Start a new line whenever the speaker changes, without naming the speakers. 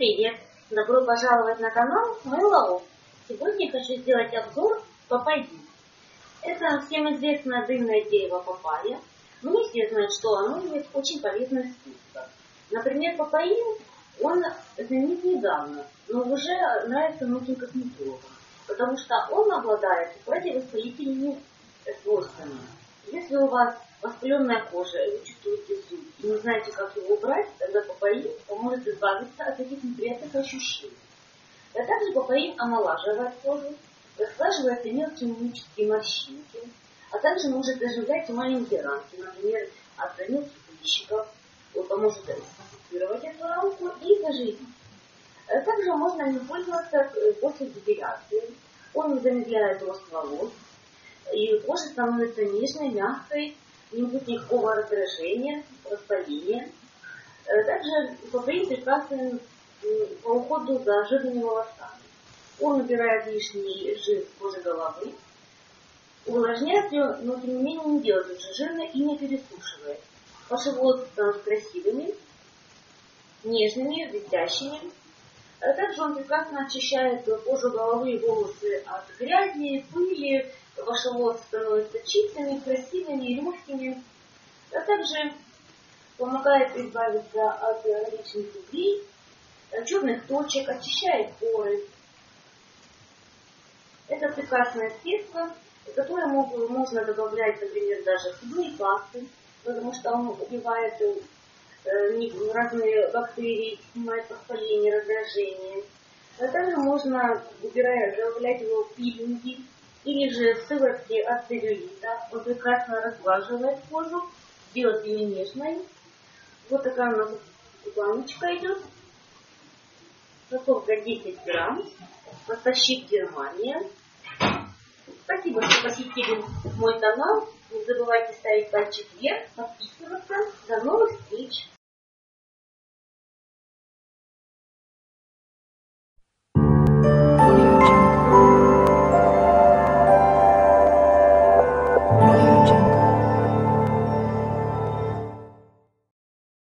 привет! Добро пожаловать на канал Мэллоу. Сегодня хочу сделать обзор папайи. Это всем известное дымное дерево папайя. Но не все знают, что оно имеет очень полезное свойство. Например, папайин, он знаменит недавно, но уже нравится многим косметологам, потому что он обладает противовоспалительными свойствами. Если у вас воспаленная кожа, и вы чувствуете зуд, и не знаете, как его убрать, тогда папаин поможет избавиться от этих неприятных ощущений. А также папаин омолаживает кожу, расхлаживает мелкие мимические морщинки, а также может оживлять маленькие ранки, например, от мелких личиков. Он поможет инфицировать эту рамку и заживить. А также можно им пользоваться э, после депиляции. Он замедляет рост волос, и кожа становится нежной, мягкой, никакого раздражения, воспаления. Э, также папаин прекрасен по уходу за жирными волосами. Он убирает лишний жир кожи головы, увлажняет ее, но тем не менее не делает уже жирно и не пересушивает. Ваши волосы становятся красивыми, нежными, блестящими. А также он прекрасно очищает кожу головы и волосы от грязи, пыли, ваши волосы становятся чистыми, красивыми, легкими. А также помогает избавиться от личных углей, черных точек, очищает поры. Это прекрасное средство, которое можно добавлять, например, даже в зубные пасты, потому что он убивает разные бактерии, снимает воспаление, раздражение. А также можно убирая, добавлять его пилинги, или же сыворотки от целлюлита. Он прекрасно разглаживает кожу, делает ее нежной. Вот такая у нас баночка идет. Упаковка 10 грамм. Поставщик Германия. Спасибо, что посетили мой канал. Не забывайте ставить пальчик вверх, подписываться. До новых встреч!